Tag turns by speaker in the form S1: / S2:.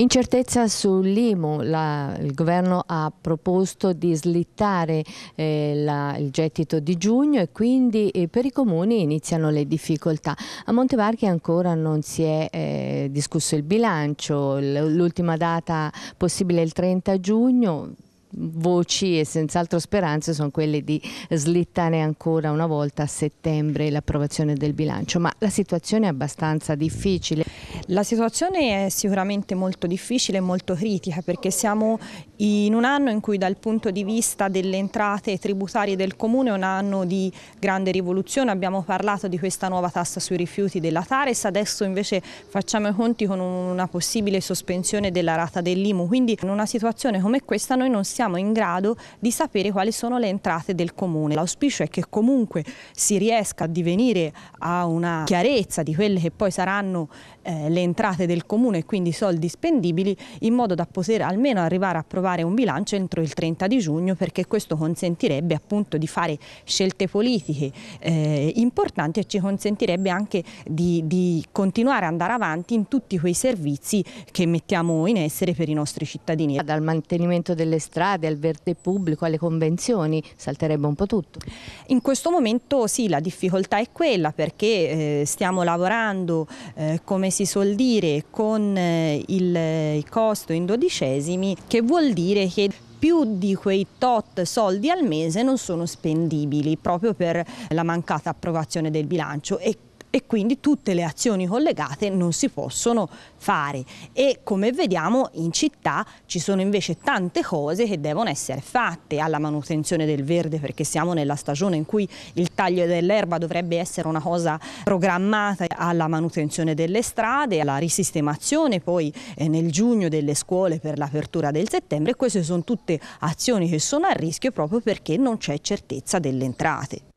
S1: Incertezza sull'IMU, il governo ha proposto di slittare eh, la, il gettito di giugno e quindi eh, per i comuni iniziano le difficoltà. A Montevarchi ancora non si è eh, discusso il bilancio, l'ultima data possibile è il 30 giugno, voci e senz'altro speranze sono quelle di slittare ancora una volta a settembre l'approvazione del bilancio, ma la situazione è abbastanza difficile.
S2: La situazione è sicuramente molto difficile e molto critica perché siamo in un anno in cui dal punto di vista delle entrate tributarie del Comune è un anno di grande rivoluzione, abbiamo parlato di questa nuova tassa sui rifiuti della Tares, adesso invece facciamo i conti con una possibile sospensione della rata dell'IMU, quindi in una situazione come questa noi non siamo in grado di sapere quali sono le entrate del comune. L'auspicio è che comunque si riesca a divenire a una chiarezza di quelle che poi saranno eh, le entrate del comune e quindi soldi spendibili in modo da poter almeno arrivare a approvare un bilancio entro il 30 di giugno perché questo consentirebbe appunto di fare scelte politiche eh, importanti e ci consentirebbe anche di, di continuare ad andare avanti in tutti quei servizi che mettiamo in essere per i nostri cittadini.
S1: Dal mantenimento delle strade strade, al verde pubblico, alle convenzioni, salterebbe un po' tutto.
S2: In questo momento sì, la difficoltà è quella perché eh, stiamo lavorando, eh, come si suol dire, con eh, il costo in dodicesimi, che vuol dire che più di quei tot soldi al mese non sono spendibili proprio per la mancata approvazione del bilancio. E e quindi tutte le azioni collegate non si possono fare e come vediamo in città ci sono invece tante cose che devono essere fatte alla manutenzione del verde perché siamo nella stagione in cui il taglio dell'erba dovrebbe essere una cosa programmata alla manutenzione delle strade, alla risistemazione poi eh, nel giugno delle scuole per l'apertura del settembre queste sono tutte azioni che sono a rischio proprio perché non c'è certezza delle entrate.